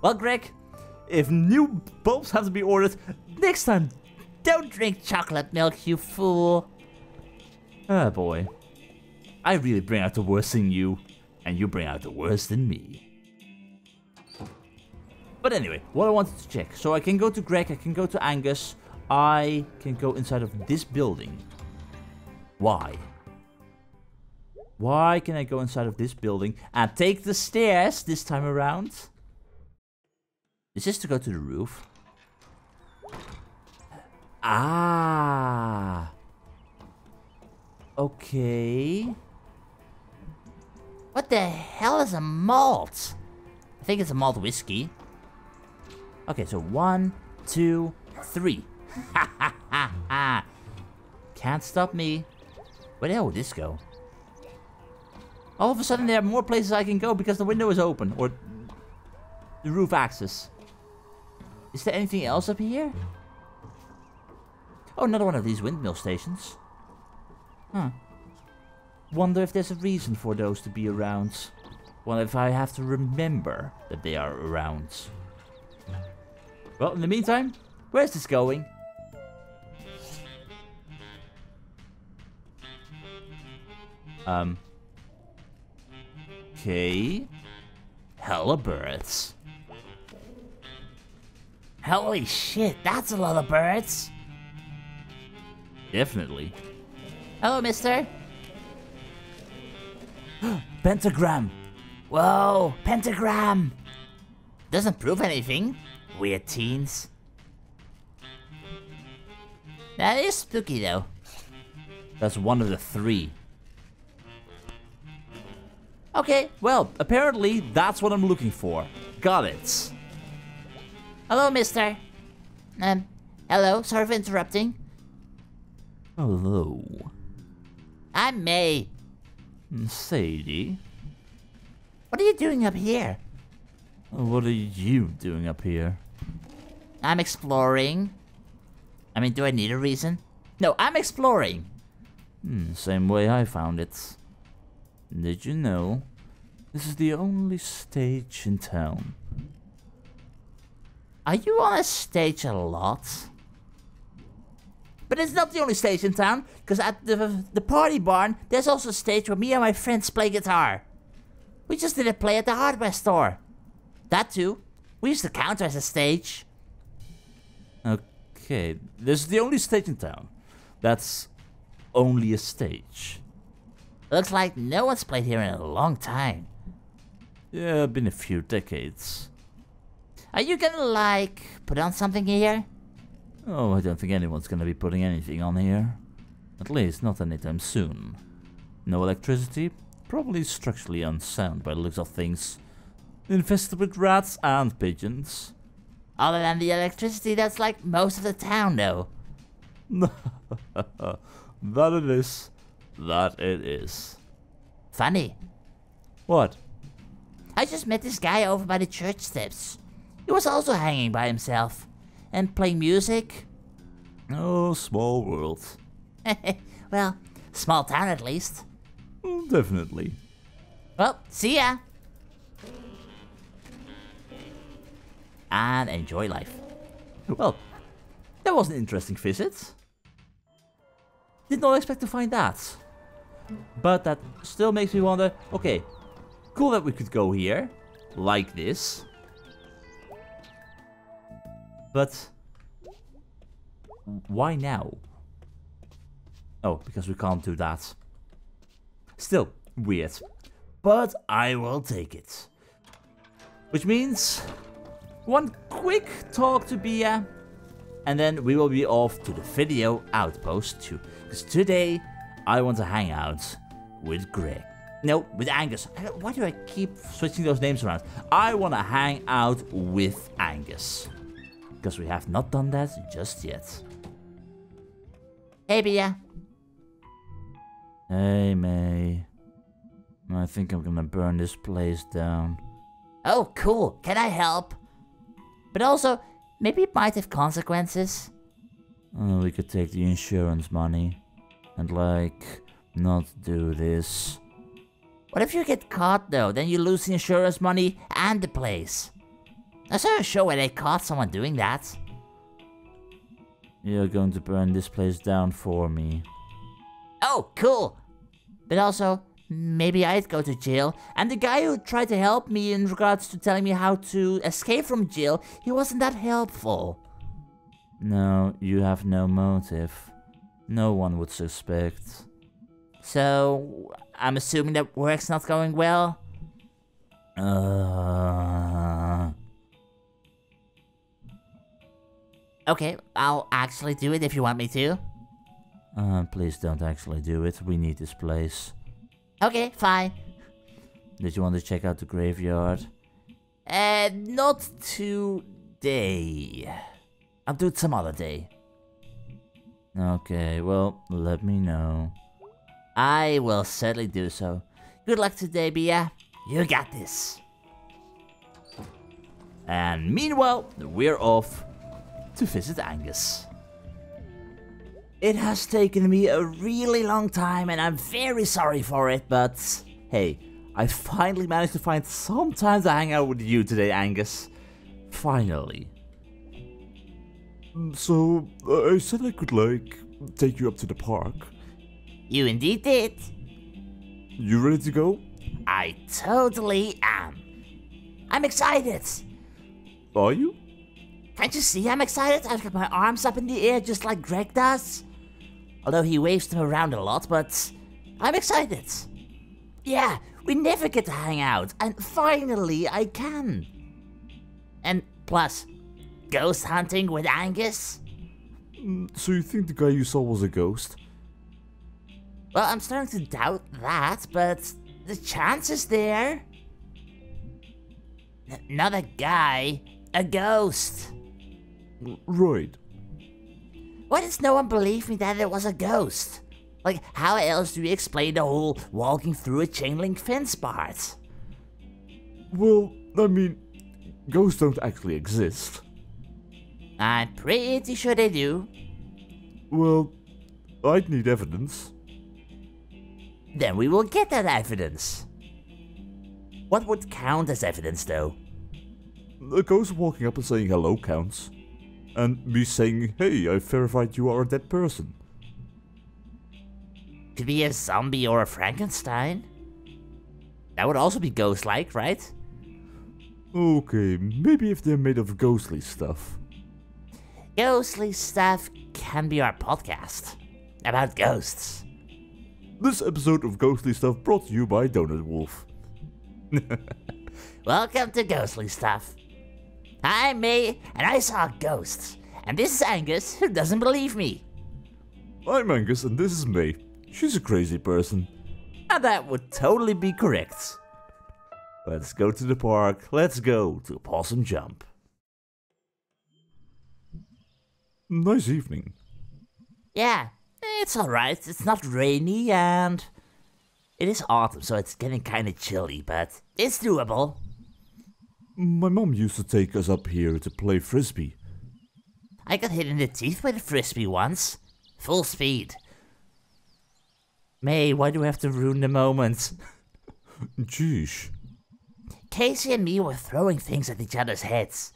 Well, Gregg, if new bulbs have to be ordered, next time, don't drink chocolate milk, you fool. Ah, boy. I really bring out the worst in you, and you bring out the worst in me. But anyway, what I wanted to check. So I can go to Gregg, I can go to Angus, I can go inside of this building. Why? Why can I go inside of this building and take the stairs this time around? Is this to go to the roof? Ah. Okay. What the hell is a malt? I think it's a malt whiskey. Okay, so one, two, three. Can't stop me. Where the hell would this go? All of a sudden there are more places I can go because the window is open. Or the roof access. Is there anything else up here? Oh, another one of these windmill stations. Huh. Wonder if there's a reason for those to be around. Well, if I have to remember that they are around. Well, in the meantime, where's this going? Um. Okay. Hella birds. Holy shit, that's a lot of birds. Definitely. Hello, mister. Pentagram. Whoa, pentagram. Doesn't prove anything. Weird teens. That is spooky though. That's one of the three. Okay, well, apparently that's what I'm looking for. Got it. Hello, mister. Um, hello, sorry for interrupting. Hello. I'm Mae. Sadie. What are you doing up here? What are you doing up here? I'm exploring. I mean, do I need a reason? No, I'm exploring. Hmm, same way I found it. Did you know? This is the only stage in town. Are you on a stage a lot? But it's not the only stage in town, because at the, the party barn, there's also a stage where me and my friends play guitar. We just didn't play at the hardware store. That too. We used the counter as a stage. Okay, this is the only stage in town. That's only a stage. Looks like no one's played here in a long time. Yeah, been a few decades. Are you gonna, like, put on something here? Oh, I don't think anyone's gonna be putting anything on here. At least not anytime soon. No electricity, probably structurally unsound by the looks of things. Infested with rats and pigeons. Other than the electricity, that's like most of the town, though. that it is. That it is. Funny. What? I just met this guy over by the church steps. He was also hanging by himself and playing music. Oh, small world. well, small town at least. Mm, Definitely. Well, see ya. And enjoy life. Well, that was an interesting visit. Did not expect to find that. But that still makes me wonder, okay, cool that we could go here, like this. But why now? Oh, because we can't do that. Still, weird. But I will take it. Which means one quick talk to Bea, and then we will be off to the video outpost too. Because today I want to hang out with Gregg. No, with Angus. Why do I keep switching those names around? I want to hang out with Angus. Because we have not done that just yet. Hey, Bea. Hey, Mae. I think I'm gonna burn this place down. Oh, cool. Can I help? But also, maybe it might have consequences. Oh, we could take the insurance money and, like, not do this. What if you get caught, though? Then you lose the insurance money and the place. I saw a show where they caught someone doing that. You're going to burn this place down for me. Oh, cool. But also, maybe I'd go to jail. And the guy who tried to help me in regards to telling me how to escape from jail, he wasn't that helpful. No, you have no motive. No one would suspect. So, I'm assuming that work's not going well? Uh, Okay, I'll actually do it if you want me to. uh, please don't actually do it. We need this place. Okay, fine. Did you want to check out the graveyard? Uh, not today. I'll do it some other day. Okay, well, let me know. I will certainly do so. Good luck today, Bea. You got this. And meanwhile, we're off to visit Angus. It has taken me a really long time and I'm very sorry for it, but hey, I finally managed to find some time to hang out with you today, Angus. Finally. So, uh, I said I could, like, take you up to the park. You indeed did. You ready to go? I totally am. I'm excited. Are you? Can't you see I'm excited? I've got my arms up in the air just like Gregg does. Although he waves them around a lot, but I'm excited. Yeah, we never get to hang out, and finally I can. And plus, ghost hunting with Angus? Mm, so you think the guy you saw was a ghost? Well, I'm starting to doubt that, but the chance is there. N- not a guy, a ghost. Right. Why does no one believe me that it was a ghost? Like, how else do you explain the whole walking through a chain link fence part? Well, I mean, ghosts don't actually exist. I'm pretty sure they do. Well, I'd need evidence. Then we will get that evidence. What would count as evidence, though? A ghost walking up and saying hello counts. And me saying, hey, I verified you are a dead person. Could be a zombie or a Frankenstein. That would also be ghost like, right? Okay, maybe if they're made of ghostly stuff. Ghostly stuff can be our podcast about ghosts. This episode of Ghostly Stuff brought to you by Donut Wolf. Welcome to Ghostly Stuff. I'm Mae, and I saw ghosts. And this is Angus, who doesn't believe me. I'm Angus and this is Mae. She's a crazy person. And that would totally be correct. Let's go to the park. Let's go to Possum Jump. Nice evening. Yeah, it's alright. It's not rainy, and it is autumn, so it's getting kinda chilly, but it's doable. My mom used to take us up here to play frisbee. I got hit in the teeth with a frisbee once. Full speed. Mae, why do we have to ruin the moment? Jeesh. Casey and me were throwing things at each other's heads.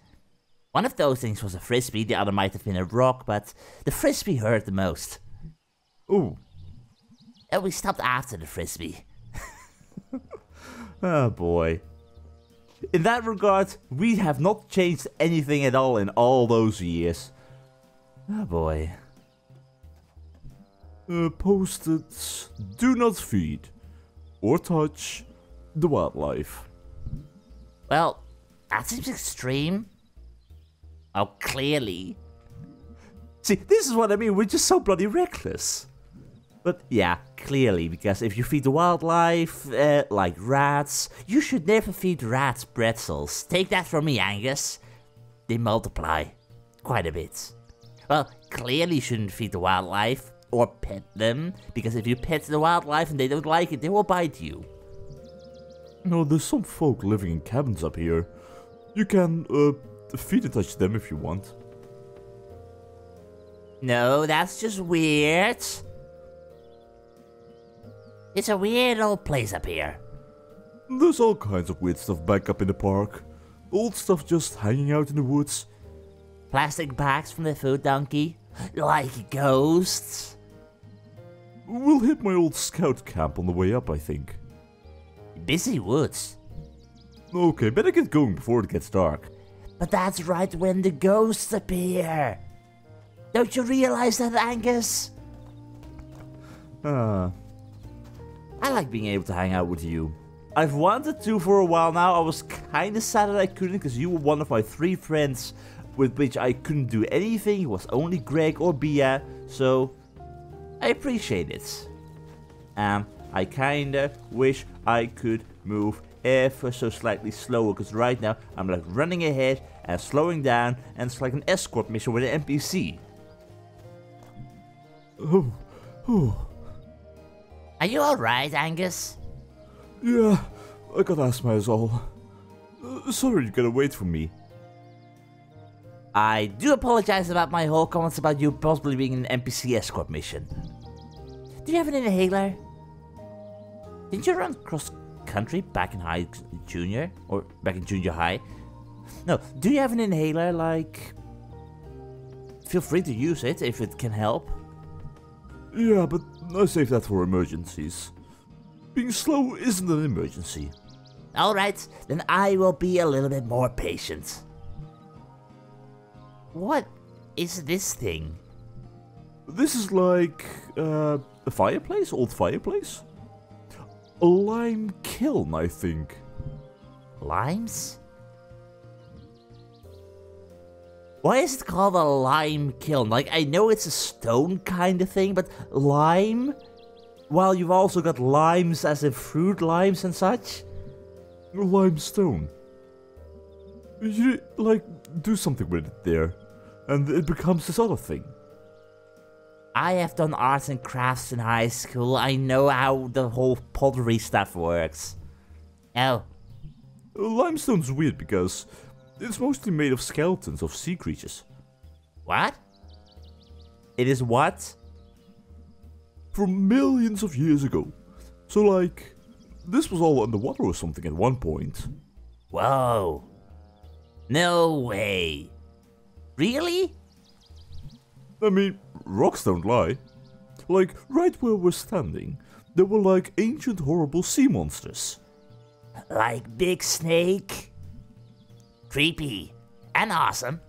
One of those things was a frisbee, the other might have been a rock, but the frisbee hurt the most. Oh, And we stopped after the frisbee. Oh boy. In that regard, we have not changed anything at all in all those years. Oh boy. uh, posted do not feed or touch the wildlife. Well, that seems extreme. Oh, clearly. See, this is what I mean, we're just so bloody reckless. But yeah, clearly, because if you feed the wildlife, uh, like rats, You should never feed rats pretzels. Take that from me, Angus. They multiply. Quite a bit. Well, clearly you shouldn't feed the wildlife or pet them, because if you pet the wildlife and they don't like it, they will bite you. No, there's some folk living in cabins up here. You can uh, feed and touch them if you want. No, that's just weird. It's a weird old place up here. There's all kinds of weird stuff back up in the park. Old stuff just hanging out in the woods. Plastic bags from the food donkey? Like ghosts? We'll hit my old scout camp on the way up, I think. Busy woods. Okay, better get going before it gets dark. But that's right when the ghosts appear. Don't you realize that, Angus? Ah, I like being able to hang out with you. I've wanted to for a while now. I was kinda sad that I couldn't because you were one of my three friends with which I couldn't do anything. It was only Gregg or Bea, so I appreciate it. Um, I kinda wish I could move ever so slightly slower because right now I'm like running ahead and slowing down and it's like an escort mission with an NPC. Are you alright, Angus? Yeah, I got asthma is all. Uh, sorry you gotta wait for me. I do apologize about my whole comments about you possibly being an NPC escort mission. Do you have an inhaler? Didn't you run cross country back in high junior or back in junior high? No, do you have an inhaler like feel free to use it if it can help. Yeah, but I save that for emergencies. Being slow isn't an emergency. Alright, then I will be a little bit more patient. What is this thing? This is like uh, a fireplace, old fireplace. A lime kiln, I think. Limes? Why is it called a lime kiln? Like, I know it's a stone kind of thing, but lime? While you've also got limes as in fruit limes and such. Limestone. You like do something with it there, and it becomes this other thing. I have done arts and crafts in high school. I know how the whole pottery stuff works. Oh, Limestone's weird because it's mostly made of skeletons of sea creatures. what? It is what? from millions of years ago. So, like, this was all underwater or something at one point. Whoa. No way. Really? I mean, rocks don't lie. Like, right where we're standing, there were like ancient horrible sea monsters. Like Big Snake? Creepy. And awesome.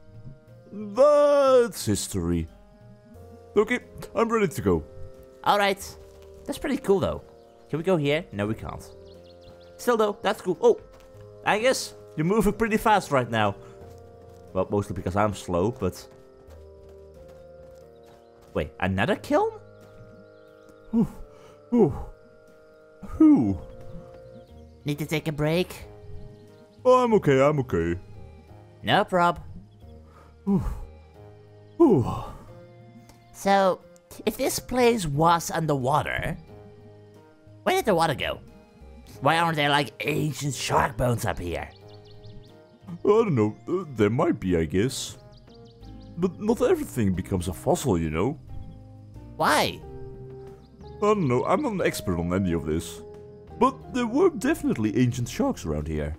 That's history. Okay, I'm ready to go. Alright. That's pretty cool though. Can we go here? No, we can't. Still though, that's cool. Oh, Angus, you're moving pretty fast right now. Well, mostly because I'm slow, but... Wait, another kiln? Ooh. Whew. Need to take a break? Oh, I'm okay, I'm okay. No prob. Ooh. So, if this place was underwater, where did the water go? Why aren't there like ancient shark bones up here? I don't know, uh, there might be, I guess. But not everything becomes a fossil, you know? Why? I don't know, I'm not an expert on any of this. But there were definitely ancient sharks around here.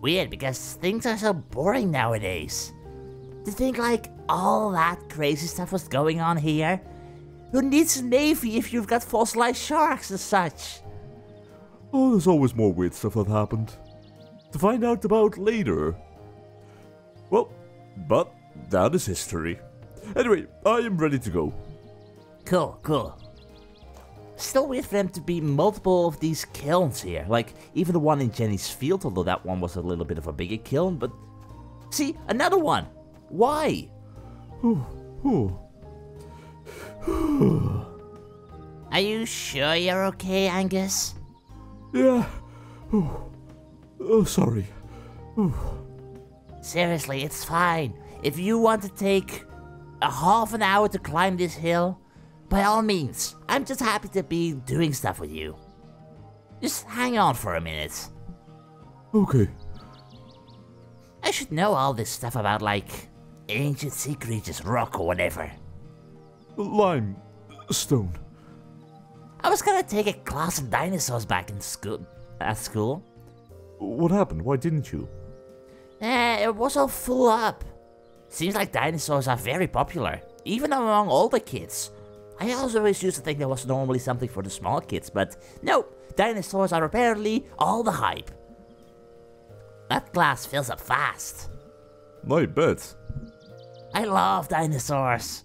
Weird because things are so boring nowadays. To think like all that crazy stuff was going on here? Who needs a navy if you've got fossilized sharks and such? Oh, there's always more weird stuff that happened. To find out about later. Well, but that is history. Anyway, I am ready to go. Cool, cool. Still weird for them to be multiple of these kilns here. Like, even the one in Jenny's field, although that one was a little bit of a bigger kiln, but... See, another one! Why? Are you sure you're okay, Angus? Yeah. Ooh. Oh, sorry. Seriously, it's fine. If you want to take a half an hour to climb this hill, by all means. I'm just happy to be doing stuff with you. Just hang on for a minute. Okay. I should know all this stuff about, like, ancient sea creatures, rock, or whatever. Lime. Stone. I was gonna take a class of dinosaurs back in school. At school. What happened? Why didn't you? Eh, it was all full up. Seems like dinosaurs are very popular, even among older kids. I also always used to think there was normally something for the small kids, but no, dinosaurs are apparently all the hype. That glass fills up fast. I bet. I love dinosaurs.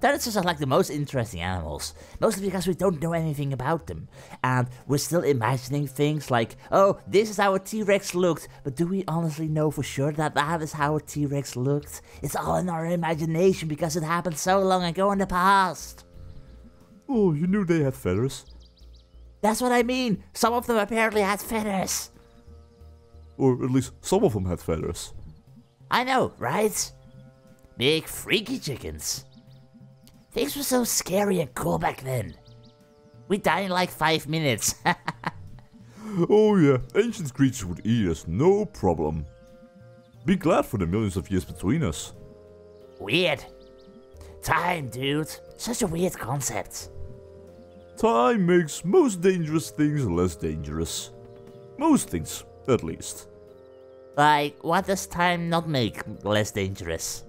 Dinosaurs are like the most interesting animals, mostly because we don't know anything about them. And we're still imagining things like, oh, this is how a T Rex looked, but do we honestly know for sure that that is how a T Rex looked? It's all in our imagination because it happened so long ago in the past. Oh, you knew they had feathers? That's what I mean. Some of them apparently had feathers. Or at least some of them had feathers. I know, right? Big freaky chickens. Things were so scary and cool back then. We died in like five minutes. Oh yeah, ancient creatures would eat us, no problem. Be glad for the millions of years between us. weird. Time, dude. Such a weird concept. Time makes most dangerous things less dangerous. Most things, at least. Like, what does time not make less dangerous?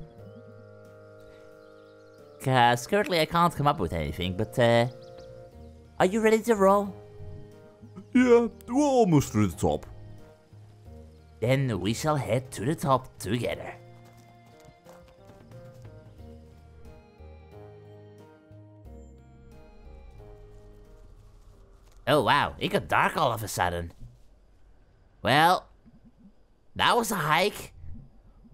Cause currently I can't come up with anything, but uh. Are you ready to roll? Yeah, we're almost to the top. Then we shall head to the top together. Oh wow, it got dark all of a sudden. Well, that was a hike.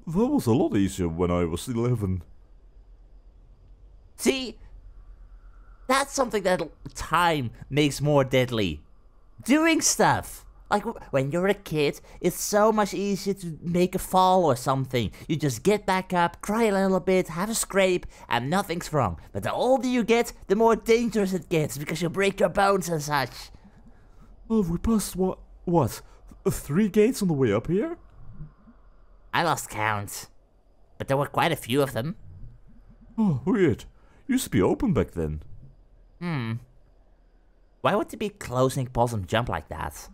That was a lot easier when I was 11. See, that's something that time makes more deadly. Doing stuff. Like when you're a kid, it's so much easier to make a fall or something. You just get back up, cry a little bit, have a scrape, and nothing's wrong. But the older you get, the more dangerous it gets because you break your bones and such. Oh, we passed what? What? Three gates on the way up here? I lost count. But there were quite a few of them. Oh, weird. Used to be open back then. Hmm. Why would they be closing Possum Jump like that?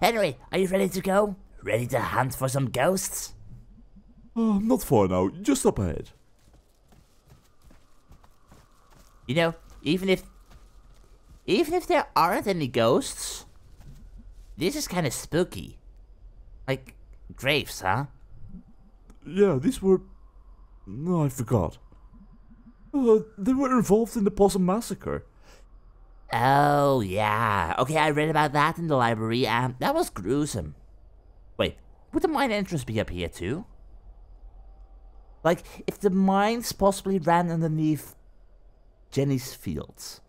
Anyway, are you ready to go? Ready to hunt for some ghosts? Oh, not far now, just up ahead. You know, even if even if there aren't any ghosts, this is kind of spooky. Like graves, huh? Yeah, these were. No, I forgot. Uh, they were involved in the Possum Massacre. Oh yeah. Okay, I read about that in the library. Um, that was gruesome. Wait, would the mine entrance be up here too? Like, if the mines possibly ran underneath Jenny's fields,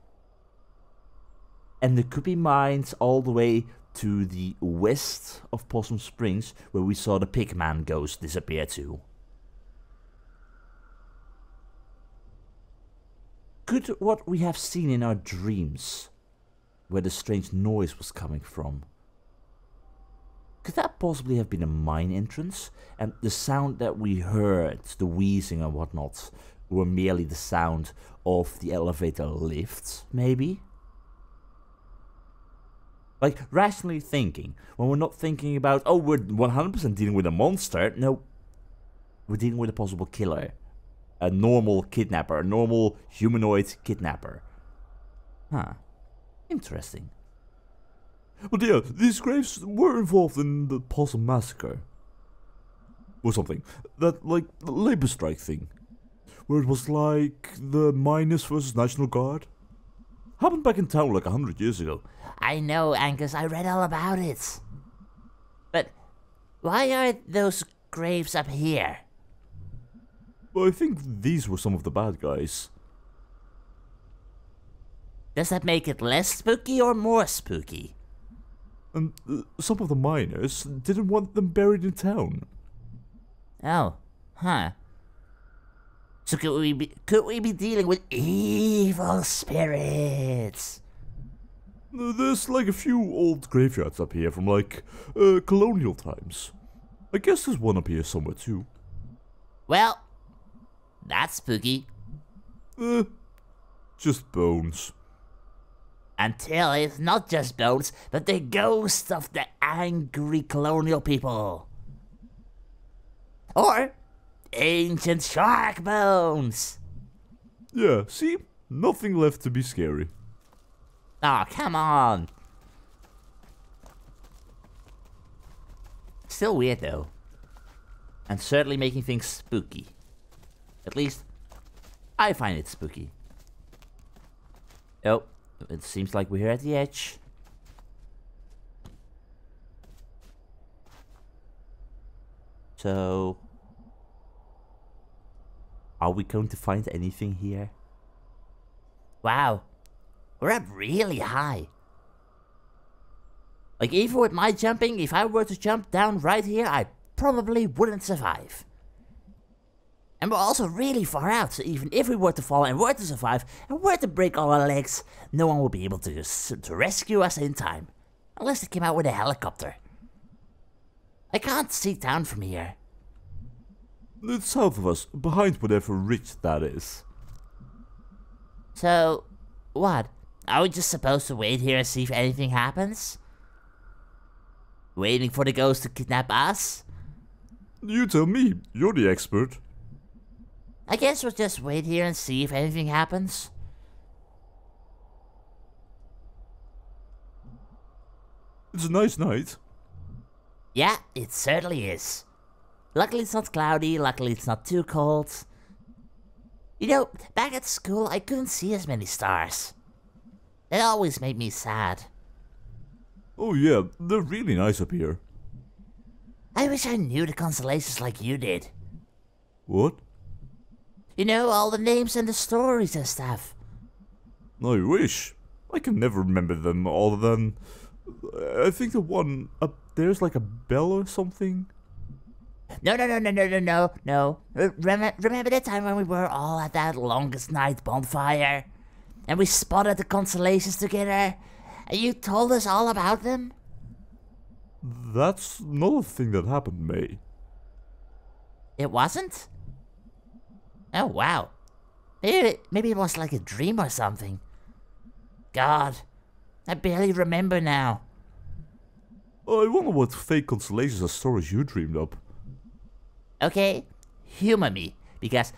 and there could be mines all the way to the west of Possum Springs, where we saw the Pigman ghost disappear to. Could what we have seen in our dreams, where the strange noise was coming from, could that possibly have been a mine entrance? And the sound that we heard, the wheezing and whatnot, were merely the sound of the elevator lifts, maybe? Like, rationally thinking, when we're not thinking about, oh, we're 100% dealing with a monster, no, we're dealing with a possible killer. A normal kidnapper, a normal humanoid kidnapper. Huh. Interesting. But yeah, these graves were involved in the Possum Massacre. Or something. That, like, labor strike thing. Where it was like the miners versus National Guard. Happened back in town like a hundred years ago. I know, Angus, I read all about it. But why are those graves up here? But I think these were some of the bad guys. Does that make it less spooky or more spooky? And uh, some of the miners didn't want them buried in town. Oh, huh. So could we be could we be dealing with evil spirits? Uh, There's like a few old graveyards up here from like uh, colonial times. I guess there's one up here somewhere too. Well, that's spooky. Uh, just bones. Until it's not just bones, but the ghosts of the angry colonial people. Or ancient shark bones. Yeah, see? Nothing left to be scary. Oh, come on. Still weird though. And certainly making things spooky. At least, I find it spooky. Oh, it seems like we're here at the edge. So, are we going to find anything here? Wow, we're up really high. Like, even with my jumping, if I were to jump down right here, I probably wouldn't survive. And we're also really far out, so even if we were to fall and were to survive, and were to break all our legs, no one will be able to, to rescue us in time. Unless they came out with a helicopter. I can't see town from here. It's south of us, behind whatever ridge that is. So, what? Are we just supposed to wait here and see if anything happens? Waiting for the ghost to kidnap us? You tell me, you're the expert. I guess we'll just wait here and see if anything happens. It's a nice night. Yeah, it certainly is. Luckily it's not cloudy, luckily it's not too cold. You know, back at school I couldn't see as many stars. That always made me sad. Oh yeah, they're really nice up here. I wish I knew the constellations like you did. What? You know, all the names and the stories and stuff. I wish. I can never remember them other than... I think the one up there's like a bell or something. No, no, no, no, no, no, no, no. Uh, remember, remember the time when we were all at that longest night bonfire? And we spotted the constellations together? And you told us all about them? That's another thing that happened, Mae. It wasn't? Oh, wow. Maybe, maybe it was like a dream or something. God, I barely remember now. Oh, I wonder what fake constellations or stories you dreamed up. Okay, humor me, because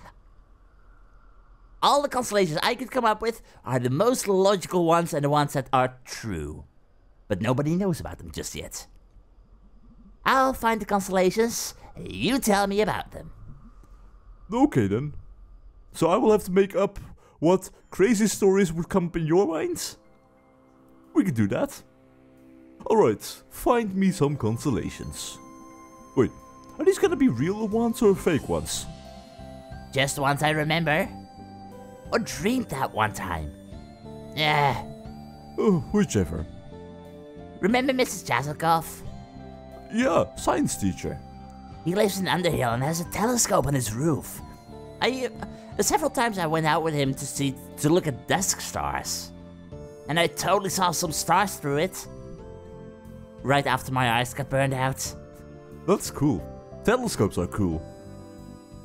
all the constellations I could come up with are the most logical ones and the ones that are true. But nobody knows about them just yet. I'll find the constellations, you tell me about them. Okay then. So I will have to make up what crazy stories would come up in your minds? We could do that. Alright, find me some constellations. Wait, are these gonna be real ones or fake ones? Just ones I remember. Or dreamed that one time. Yeah. Oh, whichever. Remember Mrs. Jazzelkoff? Yeah, science teacher. He lives in Underhill and has a telescope on his roof. I uh, several times I went out with him to see to look at dusk stars, and I totally saw some stars through it. Right after my eyes got burned out. That's cool. Telescopes are cool.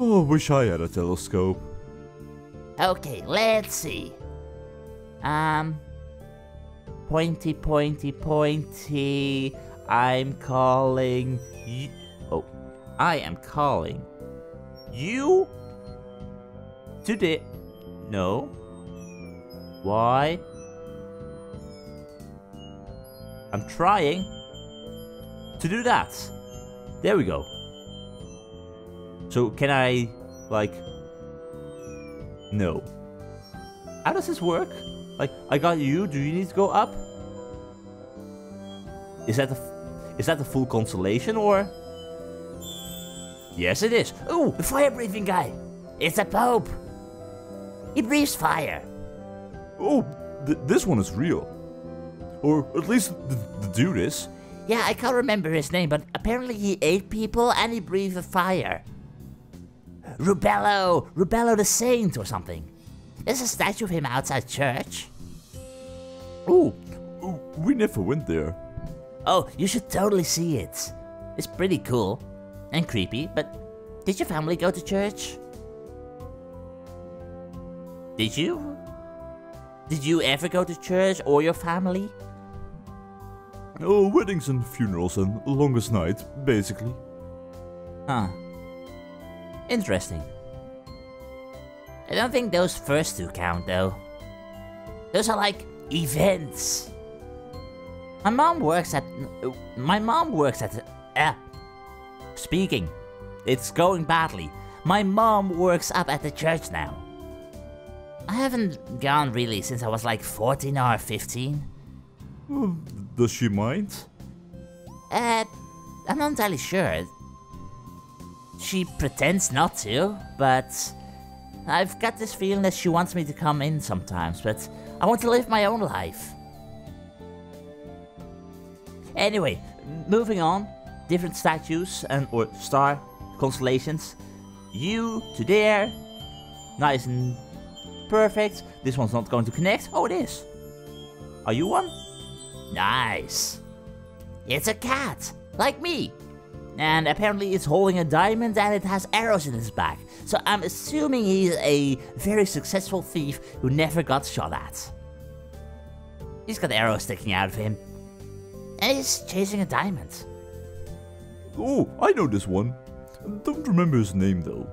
Oh, wish I had a telescope. Okay, let's see. Um, pointy, pointy, pointy. I'm calling you. Oh, I am calling you today. No. Why? I'm trying to do that. There we go. So can I, like, no. How does this work? Like, I got you, do you need to go up? Is that the, is that the full constellation, or? Yes, it is. Ooh, the fire-breathing guy. It's the Pope. He breathes fire. Oh, th this one is real. Or at least the, the dude is. Yeah, I can't remember his name, but apparently he ate people and he breathed fire. Rubello! Rubello the Saint or something. There's a statue of him outside church. Oh, oh, we never went there. Oh, you should totally see it. It's pretty cool. And creepy, but did your family go to church? Did you? Did you ever go to church or your family? Oh, weddings and funerals and longest night, basically. Huh. Interesting. I don't think those first two count though. Those are like events. My mom works at. My mom works at. Uh, speaking. It's going badly. My mom works up at the church now. I haven't gone really since I was like 14 or 15. Well, does she mind? Uh, I'm not entirely sure. She pretends not to, but I've got this feeling that she wants me to come in sometimes, but I want to live my own life. Anyway, moving on, different statues and or star constellations. You to there, nice and perfect. This one's not going to connect. Oh, it is. Are you one? Nice. It's a cat, like me. And apparently it's holding a diamond and it has arrows in its back. So I'm assuming he's a very successful thief who never got shot at. He's got arrows sticking out of him. And he's chasing a diamond. Oh, I know this one. Don't remember his name though.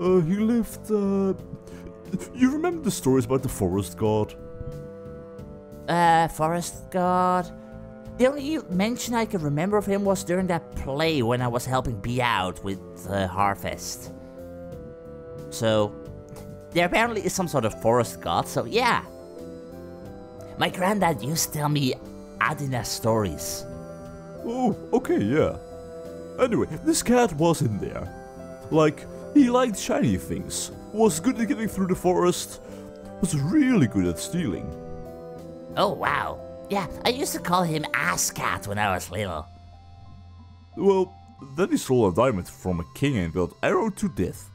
Uh, he lived, uh... You remember the stories about the forest god? Uh, Forest God. The only mention I can remember of him was during that play when I was helping Bea out with uh, Harvest. So, there apparently is some sort of forest god, so yeah. My granddad used to tell me Adina stories. Oh, okay, yeah. Anyway, this cat was in there. Like, he liked shiny things, was good at getting through the forest, was really good at stealing. Oh wow. Yeah, I used to call him Ass Cat when I was little. Well, then he stole a diamond from a king and got arrowed to death.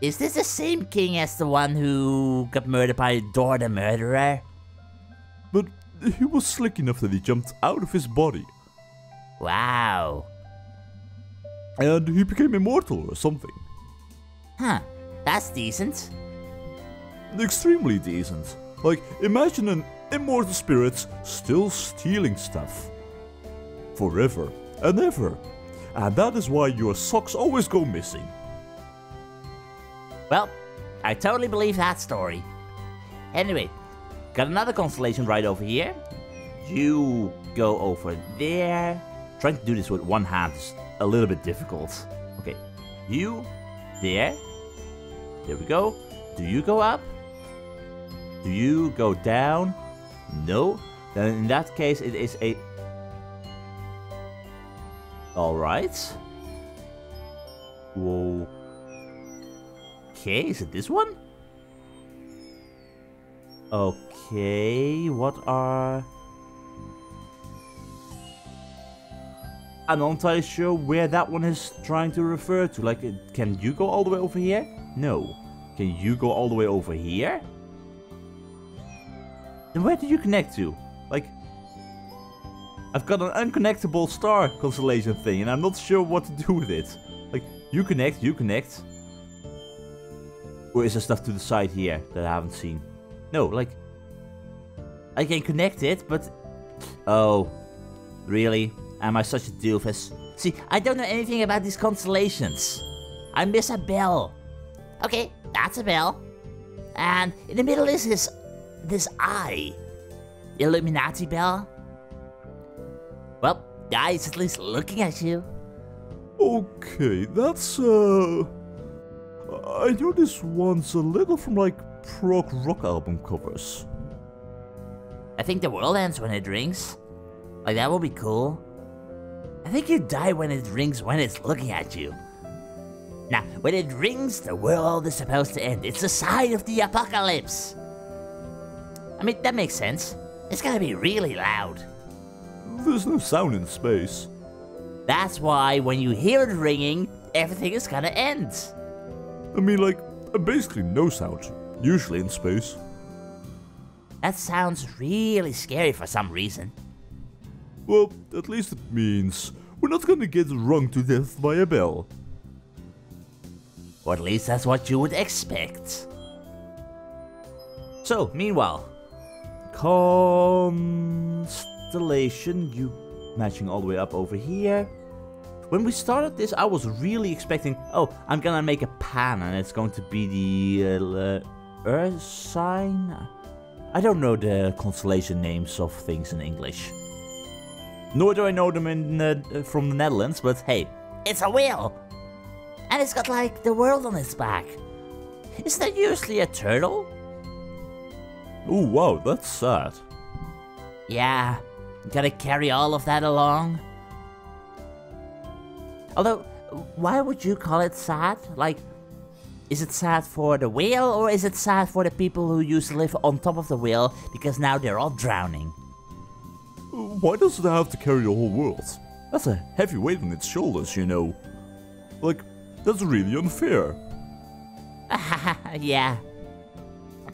Is this the same king as the one who got murdered by Dor the murderer? But he was slick enough that he jumped out of his body. Wow. And he became immortal or something. Huh. That's decent. Extremely decent. Like, imagine an immortal spirit still stealing stuff. Forever and ever. And that is why your socks always go missing. Well, I totally believe that story. Anyway, got another constellation right over here. You go over there. Trying to do this with one hand is a little bit difficult. Okay, you there. There we go. Do you go up? Do you go down? No. Then in that case, it is a. Alright. Whoa. Okay, is it this one? Okay, what are... I'm not entirely sure where that one is trying to refer to. Like, can you go all the way over here? No. Can you go all the way over here? Then where did you connect to? Like, I've got an unconnectable star constellation thing, and I'm not sure what to do with it. Like, you connect, you connect. Or is there stuff to the side here that I haven't seen? No, like... I can connect it, but... Oh. Really? Am I such a doofus? See, I don't know anything about these constellations. I miss a bell. Okay, that's a bell. And in the middle is this... This eye. Illuminati bell. Well, guys, at least looking at you. Okay, that's uh. I know this one's a little from like prog rock album covers. I think the world ends when it rings. Like, that would be cool. I think you die when it rings when it's looking at you. Now, when it rings, the world is supposed to end. It's the sign of the apocalypse. I mean, that makes sense. It's gonna be really loud. There's no sound in space. That's why when you hear it ringing, everything is gonna end. I mean, like, uh, basically no sound. Usually in space. That sounds really scary for some reason. Well, at least it means we're not gonna get rung to death by a bell. Or at least that's what you would expect. So, meanwhile, constellation, you matching all the way up over here. when we started this, I was really expecting, oh, I'm gonna make a pan and it's going to be the uh, Earth sign. I don't know the constellation names of things in English. Nor do I know them in uh, from the Netherlands, but hey, It's a whale. And it's got like the world on its back. Isn't that usually a turtle? Oh wow, that's sad. Yeah. Gotta carry all of that along. Although, why would you call it sad? Like, is it sad for the whale or is it sad for the people who used to live on top of the whale because now they're all drowning? Why does it have to carry the whole world? That's a heavy weight on its shoulders, you know. Like, that's really unfair. yeah.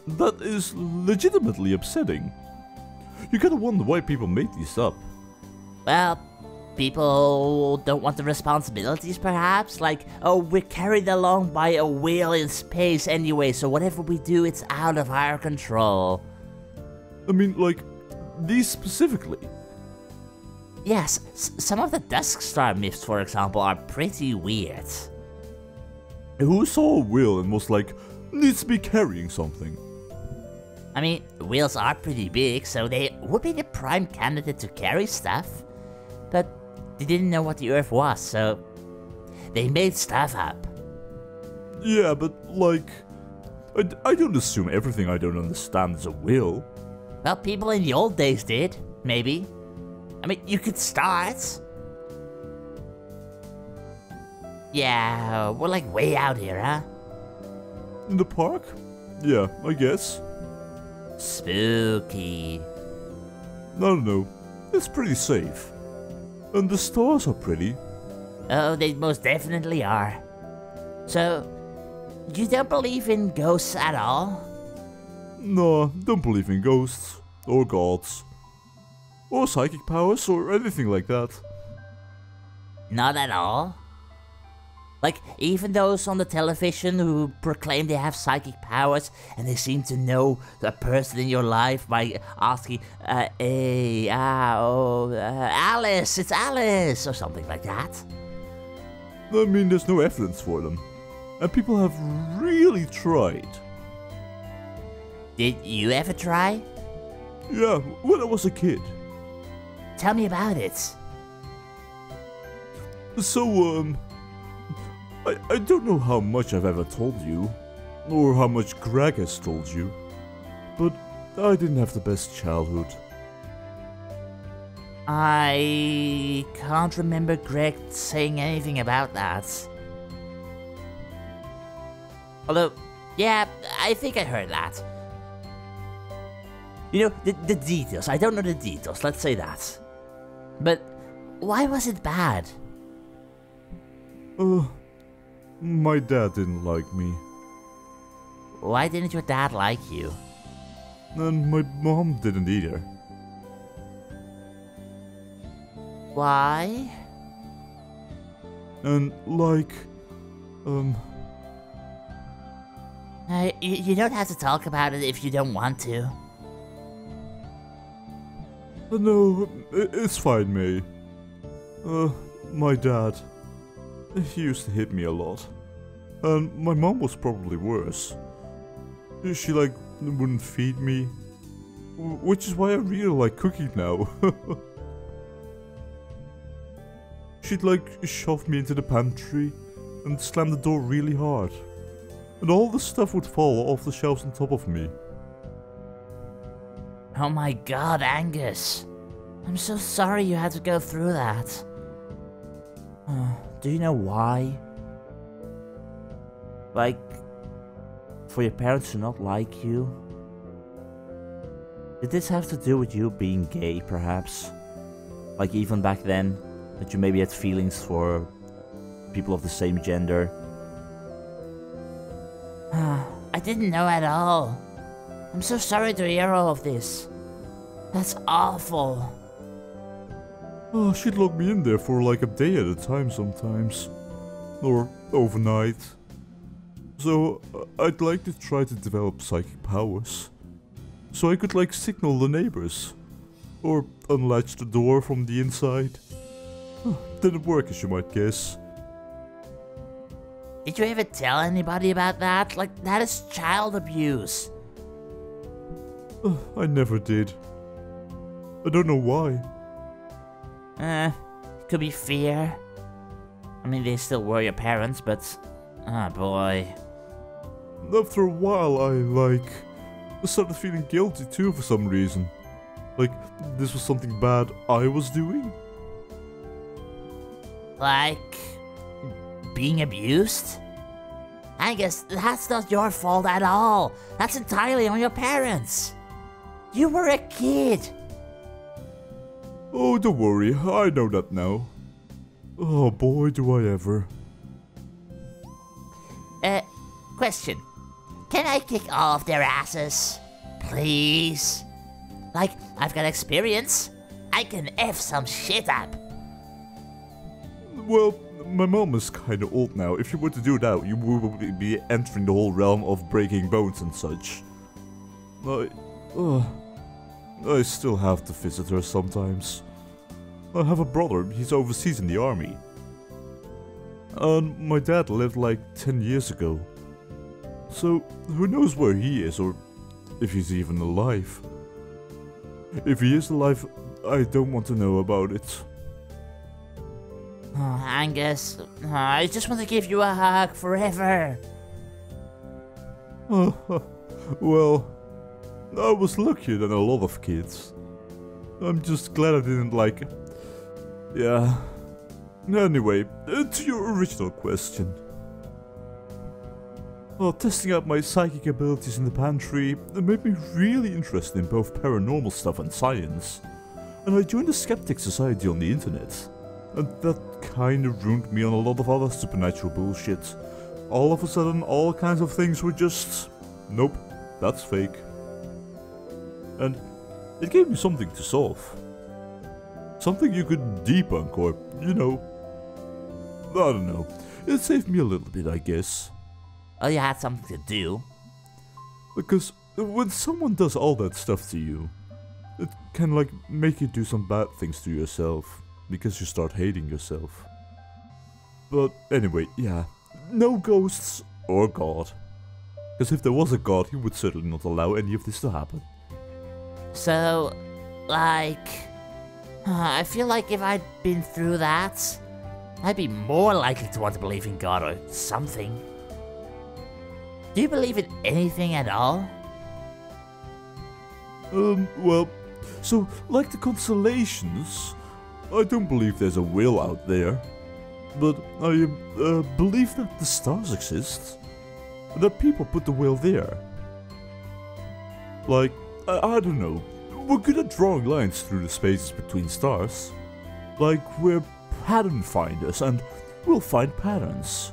That is legitimately upsetting. You gotta wonder why people made these up. Well, people don't want the responsibilities, perhaps? Like, oh, we're carried along by a whale in space anyway, so whatever we do, it's out of our control. I mean, like, these specifically. Yes, s- some of the Dusk Star myths, for example, are pretty weird. Who saw a whale and was like, needs to be carrying something? I mean, wheels are pretty big, so they would be the prime candidate to carry stuff. But they didn't know what the Earth was, so they made stuff up. Yeah, but like, I, d- I don't assume everything I don't understand is a whale. Well, people in the old days did, maybe. I mean, you could start. Yeah, we're like way out here, huh? In the park? Yeah, I guess. Spooky. No, no, no. It's pretty safe. And the stars are pretty. Oh, they most definitely are. So, you don't believe in ghosts at all? No, don't believe in ghosts, or gods, or psychic powers, or anything like that. Not at all? Like, even those on the television who proclaim they have psychic powers and they seem to know the person in your life by asking, uh, hey, ah, oh, uh, Alice, it's Alice, or something like that. I mean, there's no evidence for them. And people have really tried. Did you ever try? Yeah, when I was a kid. Tell me about it. So, um. I, I don't know how much I've ever told you, or how much Gregg has told you, but I didn't have the best childhood. I can't remember Gregg saying anything about that. Although, yeah, I think I heard that. You know, the, the details. I don't know the details, let's say that. But why was it bad? Uh, my dad didn't like me, Why didn't your dad like you? and my mom didn't either. Why? And, like, um, Uh, you, you don't have to talk about it if you don't want to. No, it's fine, Mae. Uh, my dad, he used to hit me a lot. And my mom was probably worse. She, like, wouldn't feed me. Which is why I really like cooking now. She'd, like, shove me into the pantry and slam the door really hard. And all the stuff would fall off the shelves on top of me. Oh my god, Angus. I'm so sorry you had to go through that. Uh, do you know why? Like, for your parents to not like you? Did this have to do with you being gay, perhaps? Like, even back then, that you maybe had feelings for people of the same gender? I didn't know at all. I'm so sorry to hear all of this. That's awful. Oh, she'd lock me in there for like a day at a time sometimes. Or overnight. So, uh, I'd like to try to develop psychic powers. So I could like signal the neighbors. Or unlatch the door from the inside. Didn't work as you might guess. Did you ever tell anybody about that? Like, that is child abuse. I never did. I don't know why. Uh, could be fear. I mean, they still were your parents, but. Ah, boy. After a while, I, like, started feeling guilty too for some reason. Like, this was something bad I was doing? Like. being abused? I guess that's not your fault at all. That's entirely on your parents. You were a kid. Oh, don't worry, I know that now. Oh boy, do I ever. Uh, question. Can I kick all of their asses? Please? Like, I've got experience. I can F some shit up. Well, my mom is kinda old now. If you were to do that, you would be entering the whole realm of breaking bones and such. I. Uh, I still have to visit her sometimes. I have a brother, he's overseas in the army. And my dad lived like 10 years ago. So, who knows where he is or if he's even alive. If he is alive, I don't want to know about it. Oh, Angus, oh, I just want to give you a hug forever. well, I was luckier than a lot of kids. I'm just glad I didn't like. It. Yeah. Anyway, uh, to your original question. Well, testing out my psychic abilities in the pantry made me really interested in both paranormal stuff and science. And I joined the Skeptic Society on the internet. And that kinda ruined me on a lot of other supernatural bullshit. All of a sudden, all kinds of things were just. Nope, that's fake. And it gave me something to solve. Something you could debunk or, you know. I don't know. It saved me a little bit, I guess. Oh, you had something to do. Because when someone does all that stuff to you, it can like make you do some bad things to yourself because you start hating yourself. But anyway, yeah, no ghosts or God. Because if there was a God, he would certainly not allow any of this to happen. So, like. uh, I feel like if I'd been through that, I'd be more likely to want to believe in God or something. Do you believe in anything at all? Um, well, so like the constellations, I don't believe there's a will out there. But I uh, believe that the stars exist. That people put the will there. Like, I, I don't know. We're good at drawing lines through the spaces between stars. Like, we're pattern finders and we'll find patterns.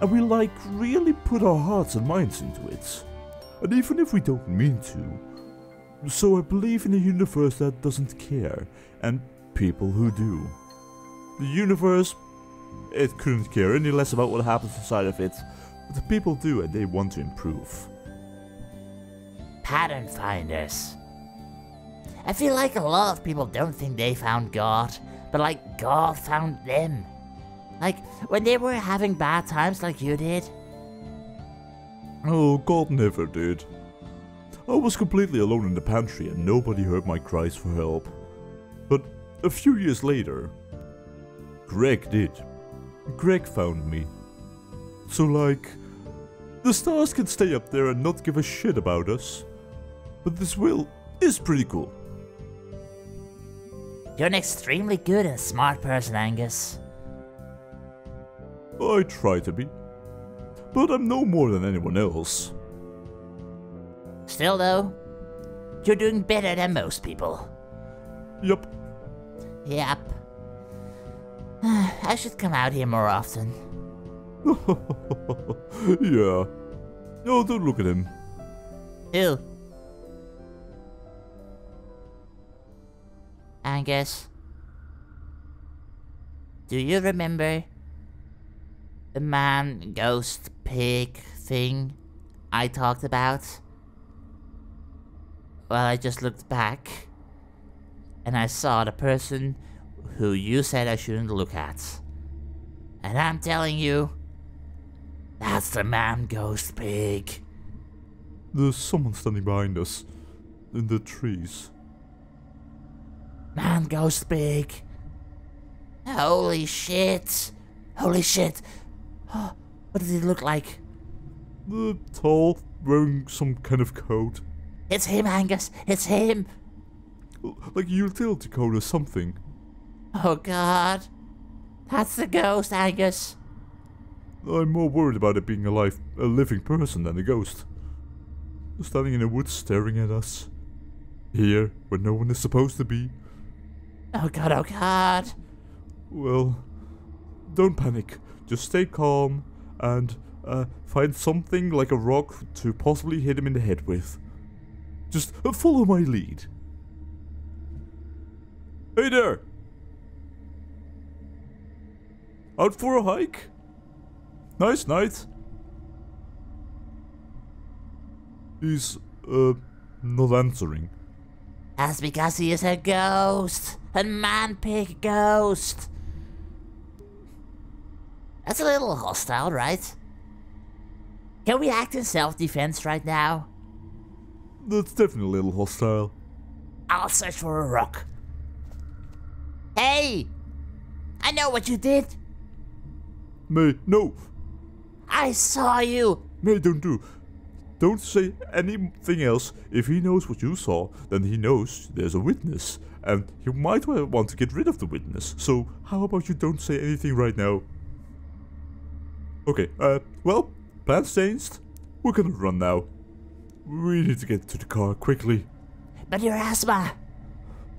And we like really put our hearts and minds into it. And even if we don't mean to. So I believe in a universe that doesn't care, and people who do. The universe, it couldn't care any less about what happens inside of it, but the people do and they want to improve. Pattern finders. I feel like a lot of people don't think they found God, but like God found them. Like when they were having bad times like you did. Oh, God never did. I was completely alone in the pantry and nobody heard my cries for help. But a few years later, Gregg did. Gregg found me. So, like, the stars can stay up there and not give a shit about us. But this wheel is pretty cool. You're an extremely good and smart person, Angus. I try to be. But I'm no more than anyone else. Still, though, you're doing better than most people. Yep. Yep. I should come out here more often. yeah. Oh, don't look at him. Who? Angus. Do you remember the man, ghost, pig thing I talked about? Well, I just looked back and I saw the person who you said I shouldn't look at. And I'm telling you, that's the man ghost pig. There's someone standing behind us. In the trees. Man ghost big. Holy shit. Holy shit. Oh, what did he look like? The tall, wearing some kind of coat. It's him, Angus. It's him. Like a utility coat or something. Oh god. That's the ghost, Angus. I'm more worried about it being a life, a living person than a ghost. Standing in the woods staring at us. Here, where no one is supposed to be. Oh god, oh god. Well, don't panic. Just stay calm and uh, find something like a rock to possibly hit him in the head with. Just uh, follow my lead. Hey there! Out for a hike? Nice night. He's, uh, not answering. That's because he is a ghost. A man pig ghost. That's a little hostile, right? Can we act in self defense right now? That's definitely a little hostile. I'll search for a rock. Hey! I know what you did. Mae, no! I saw you. Mae, don't do. Don't say anything else. If he knows what you saw, then he knows there's a witness. And he might want to get rid of the witness. So, how about you don't say anything right now? Okay, uh, well, plans changed. We're gonna run now. We need to get to the car quickly. But your asthma.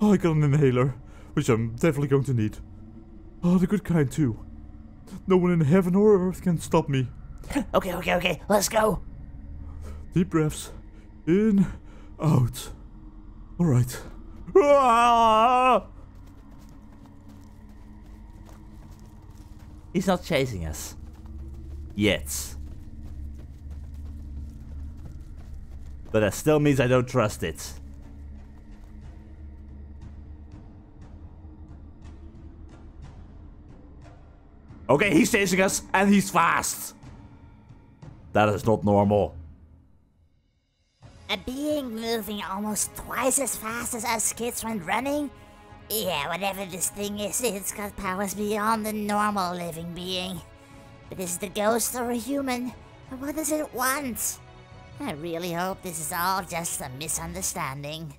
Oh, I got an inhaler, which I'm definitely going to need. Oh, the good kind, too. No one in heaven or earth can stop me. Okay, okay, okay. Let's go. Deep breaths. In, out. Alright. Ah! He's not chasing us. Yet. But that still means I don't trust it. Okay, he's chasing us and he's fast. That is not normal. A being moving almost twice as fast as us kids when running? Yeah, whatever this thing is, it's got powers beyond the normal living being. But is it a ghost or a human? What does it want? I really hope this is all just a misunderstanding.